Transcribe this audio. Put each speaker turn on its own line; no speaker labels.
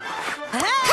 Hey!